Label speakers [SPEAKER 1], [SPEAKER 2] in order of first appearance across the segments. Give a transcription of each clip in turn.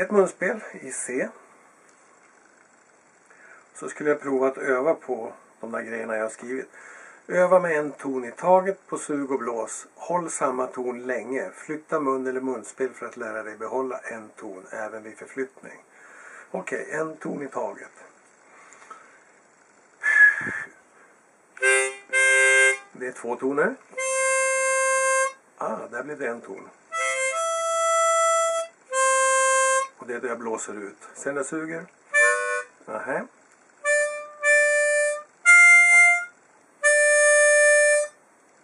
[SPEAKER 1] ett munspel i C. Så skulle jag prova att öva på de där grejerna jag har skrivit. Öva med en ton i taget på sug och blås. Håll samma ton länge. Flytta mun eller munspel för att lära dig behålla en ton även vid förflyttning. Okej, okay, en ton i taget. Det är två toner. Ah, där blev det en ton. Det är det jag blåser ut. Sen jag suger. Nähä.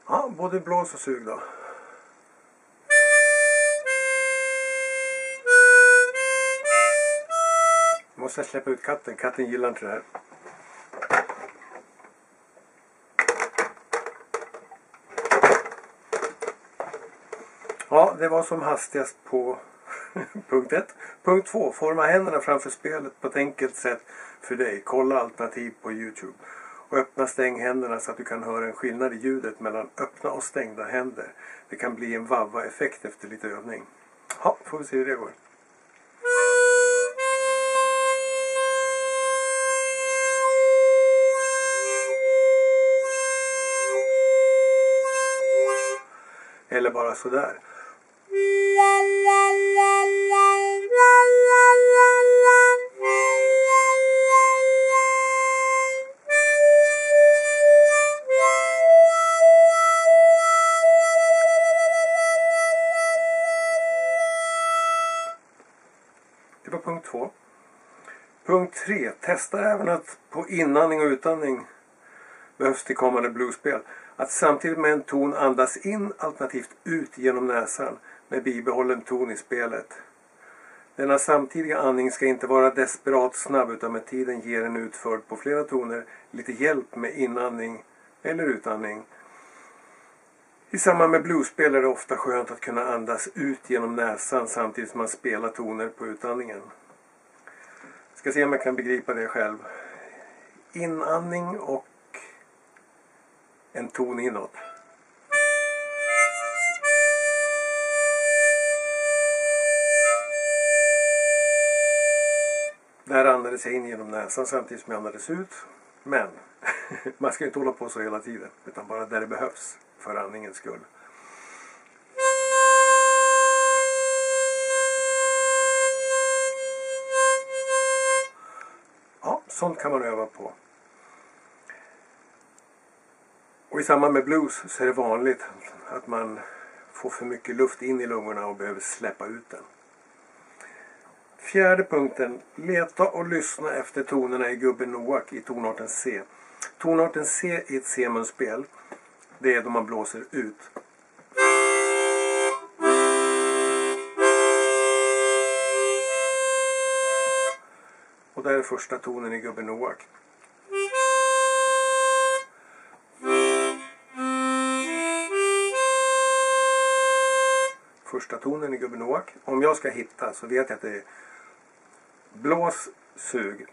[SPEAKER 1] Ja, både blås och sug då. Måste jag släppa ut katten. Katten gillar inte det här. Ja, det var som hastigast på punkt 1. Punkt 2. Forma händerna framför spelet på ett enkelt sätt för dig. Kolla alternativ på Youtube. Och öppna stäng händerna så att du kan höra en skillnad i ljudet mellan öppna och stängda händer. Det kan bli en vavva-effekt efter lite övning. Ja, får vi se hur det går. Eller bara sådär. Det var punkt två. Punkt tre. Testa även att på inandning och utandning behövs till kommande bluesspel. Att samtidigt med en ton andas in alternativt ut genom näsan med bibehållen ton i spelet. Denna samtidiga andning ska inte vara desperat snabb utan med tiden ger en utförd på flera toner lite hjälp med inandning eller utandning. I samband med bluesspel är det ofta skönt att kunna andas ut genom näsan samtidigt som man spelar toner på utandningen. Ska se om jag kan begripa det själv. Inandning och en ton inåt. Där andades jag in genom näsan samtidigt som jag andades ut. Men man ska inte hålla på så hela tiden utan bara där det behövs för andningens skull. Ja, sånt kan man öva på. Och i samband med blues så är det vanligt att man får för mycket luft in i lungorna och behöver släppa ut den. Fjärde punkten. Leta och lyssna efter tonerna i Gubben Noak i tonarten C. Tonarten C i ett C-munspel det är då man blåser ut. Och där är första tonen i Gubben Noak. Första tonen i Gubben Noak. Om jag ska hitta så vet jag att det är blås, sug,